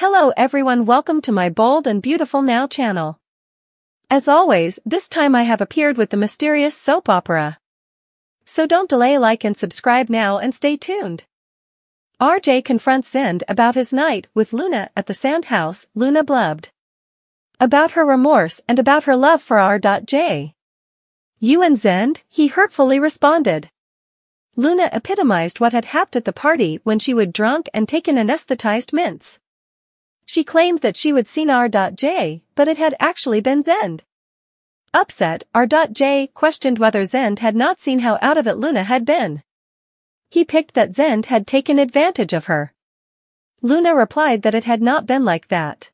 Hello everyone welcome to my bold and beautiful now channel. As always, this time I have appeared with the mysterious soap opera. So don't delay like and subscribe now and stay tuned. RJ confronts Zend about his night with Luna at the sand house, Luna blubbed. About her remorse and about her love for R.J. You and Zend, he hurtfully responded. Luna epitomized what had happened at the party when she would drunk and taken anesthetized mints. She claimed that she would seen R.J., but it had actually been Zend. Upset, R.J. questioned whether Zend had not seen how out of it Luna had been. He picked that Zend had taken advantage of her. Luna replied that it had not been like that.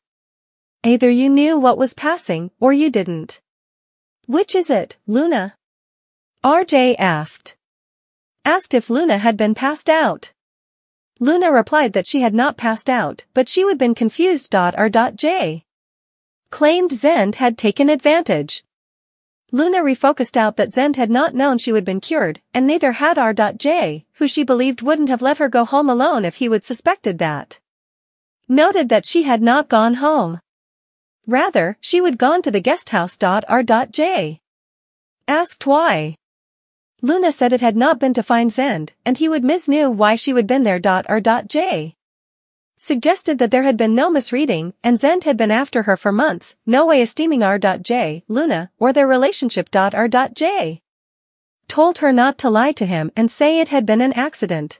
Either you knew what was passing, or you didn't. Which is it, Luna? RJ asked asked if Luna had been passed out. Luna replied that she had not passed out, but she would been confused. R.J. claimed Zend had taken advantage. Luna refocused out that Zend had not known she would been cured, and neither had R.J., who she believed wouldn't have let her go home alone if he would suspected that. Noted that she had not gone home. Rather, she would gone to the guest house. R.J. asked why. Luna said it had not been to find Zend, and he would miss knew why she would been there. R. J. Suggested that there had been no misreading, and Zend had been after her for months, no way esteeming R. J. Luna, or their relationship. R. J. Told her not to lie to him and say it had been an accident.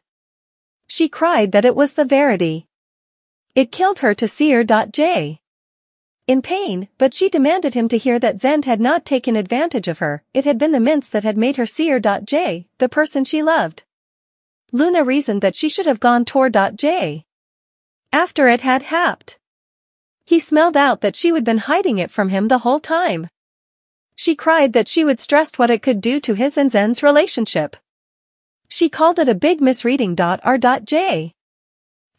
She cried that it was the verity. It killed her to see R. J in pain, but she demanded him to hear that Zend had not taken advantage of her, it had been the mints that had made her see her. J, the person she loved. Luna reasoned that she should have gone toward J. After it had happed. He smelled out that she would been hiding it from him the whole time. She cried that she would stressed what it could do to his and Zend's relationship. She called it a big misreading. R. J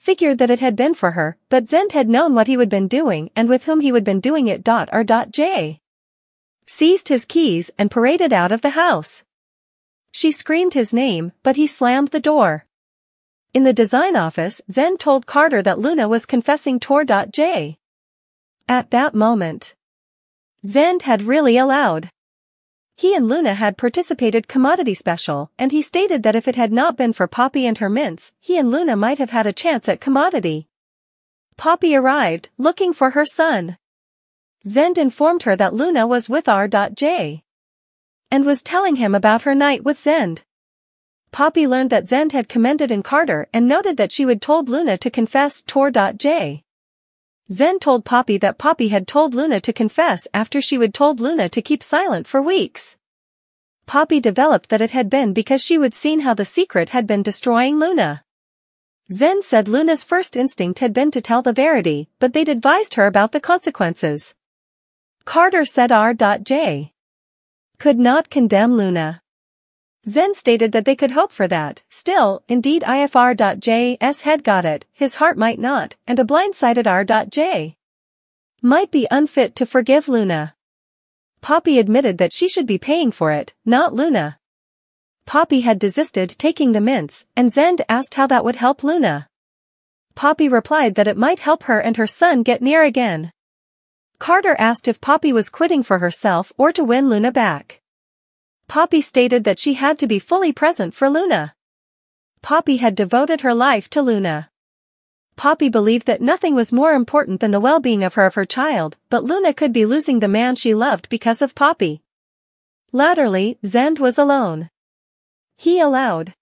figured that it had been for her, but Zend had known what he would been doing and with whom he would been doing it. R. J. Seized his keys and paraded out of the house. She screamed his name, but he slammed the door. In the design office, Zend told Carter that Luna was confessing toward J. At that moment, Zend had really allowed he and Luna had participated commodity special, and he stated that if it had not been for Poppy and her mints, he and Luna might have had a chance at commodity. Poppy arrived, looking for her son. Zend informed her that Luna was with R.J. and was telling him about her night with Zend. Poppy learned that Zend had commended in Carter and noted that she would told Luna to confess Tor.J. Zend told Poppy that Poppy had told Luna to confess after she would told Luna to keep silent for weeks. Poppy developed that it had been because she would seen how the secret had been destroying Luna. Zen said Luna's first instinct had been to tell the verity, but they'd advised her about the consequences. Carter said R.J. could not condemn Luna. Zend stated that they could hope for that, still, indeed IFR.J's head got it, his heart might not, and a blindsided R.J. might be unfit to forgive Luna. Poppy admitted that she should be paying for it, not Luna. Poppy had desisted taking the mints, and Zend asked how that would help Luna. Poppy replied that it might help her and her son get near again. Carter asked if Poppy was quitting for herself or to win Luna back. Poppy stated that she had to be fully present for Luna. Poppy had devoted her life to Luna. Poppy believed that nothing was more important than the well-being of her of her child, but Luna could be losing the man she loved because of Poppy. Latterly, Zend was alone. He allowed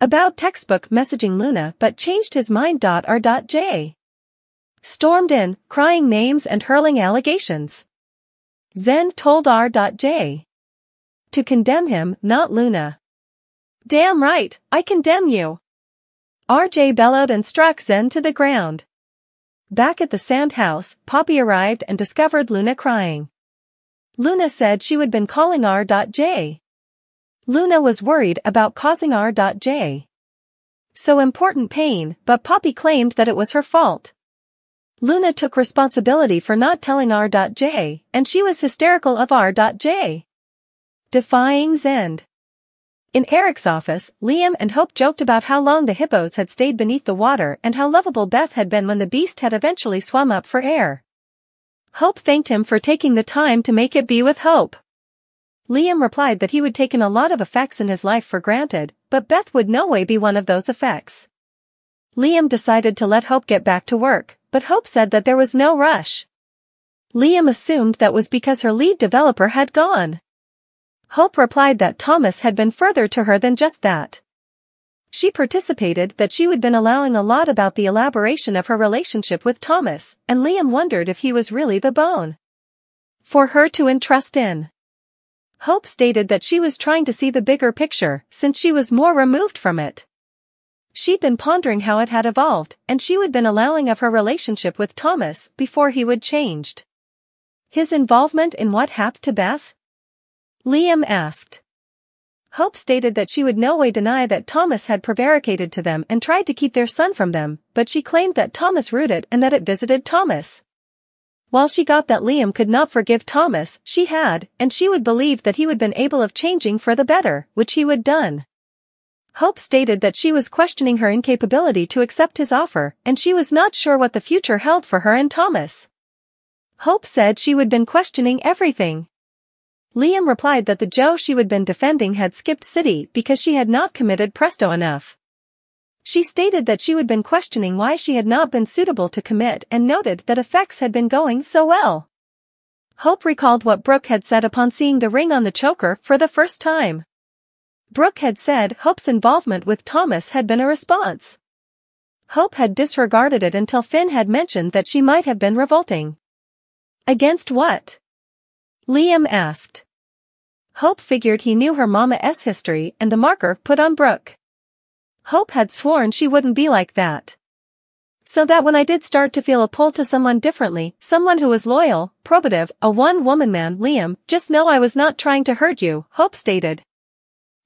about textbook messaging Luna but changed his mind. R.J. Stormed in, crying names and hurling allegations. Zend told R.J to condemn him, not Luna. Damn right, I condemn you. RJ bellowed and struck Zen to the ground. Back at the sand house, Poppy arrived and discovered Luna crying. Luna said she would been calling R.J. Luna was worried about causing R.J. so important pain, but Poppy claimed that it was her fault. Luna took responsibility for not telling R.J. and she was hysterical of R.J defying Zend. In Eric's office, Liam and Hope joked about how long the hippos had stayed beneath the water and how lovable Beth had been when the beast had eventually swum up for air. Hope thanked him for taking the time to make it be with Hope. Liam replied that he would taken a lot of effects in his life for granted, but Beth would no way be one of those effects. Liam decided to let Hope get back to work, but Hope said that there was no rush. Liam assumed that was because her lead developer had gone. Hope replied that Thomas had been further to her than just that. She participated that she would been allowing a lot about the elaboration of her relationship with Thomas, and Liam wondered if he was really the bone. For her to entrust in. Hope stated that she was trying to see the bigger picture, since she was more removed from it. She'd been pondering how it had evolved, and she would been allowing of her relationship with Thomas before he would changed. His involvement in what happened to Beth? Liam asked. Hope stated that she would no way deny that Thomas had prevaricated to them and tried to keep their son from them, but she claimed that Thomas rooted and that it visited Thomas. While she got that Liam could not forgive Thomas, she had, and she would believe that he would been able of changing for the better, which he would done. Hope stated that she was questioning her incapability to accept his offer, and she was not sure what the future held for her and Thomas. Hope said she would been questioning everything. Liam replied that the Joe she would been defending had skipped city because she had not committed presto enough. She stated that she would been questioning why she had not been suitable to commit and noted that effects had been going so well. Hope recalled what Brooke had said upon seeing the ring on the choker for the first time. Brooke had said Hope's involvement with Thomas had been a response. Hope had disregarded it until Finn had mentioned that she might have been revolting. Against what? Liam asked. Hope figured he knew her mama's history and the marker put on Brooke. Hope had sworn she wouldn't be like that. So that when I did start to feel a pull to someone differently, someone who was loyal, probative, a one-woman man, Liam, just know I was not trying to hurt you, Hope stated.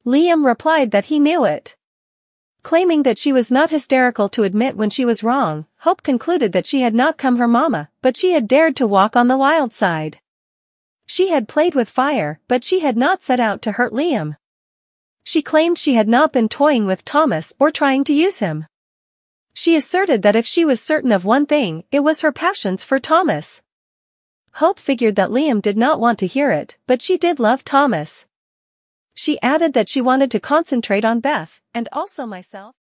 Liam replied that he knew it. Claiming that she was not hysterical to admit when she was wrong, Hope concluded that she had not come her mama, but she had dared to walk on the wild side. She had played with fire, but she had not set out to hurt Liam. She claimed she had not been toying with Thomas or trying to use him. She asserted that if she was certain of one thing, it was her passions for Thomas. Hope figured that Liam did not want to hear it, but she did love Thomas. She added that she wanted to concentrate on Beth, and also myself.